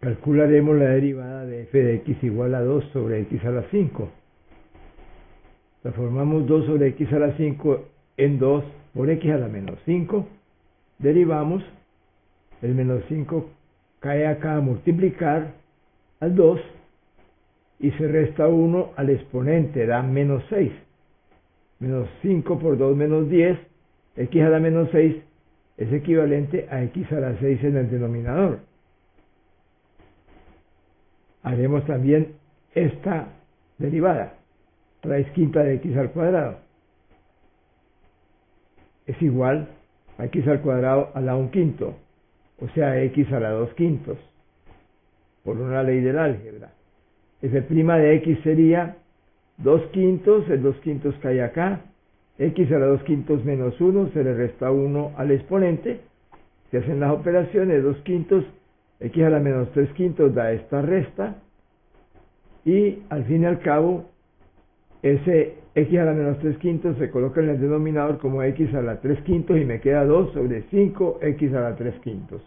calcularemos la derivada de f de x igual a 2 sobre x a la 5. Transformamos 2 sobre x a la 5 en 2 por x a la menos 5. Derivamos, el menos 5 cae acá a multiplicar al 2 y se resta 1 al exponente, da menos 6. Menos 5 por 2 menos 10, x a la menos 6 es equivalente a x a la 6 en el denominador haremos también esta derivada, raíz quinta de x al cuadrado. Es igual a x al cuadrado a la 1 quinto, o sea, x a la 2 quintos, por una ley del álgebra. f' de x sería 2 quintos, el 2 quintos cae acá, x a la 2 quintos menos 1, se le resta 1 al exponente, se hacen las operaciones, 2 quintos x a la menos 3 quintos da esta resta y al fin y al cabo ese x a la menos 3 quintos se coloca en el denominador como x a la 3 quintos y me queda 2 sobre 5 x a la 3 quintos.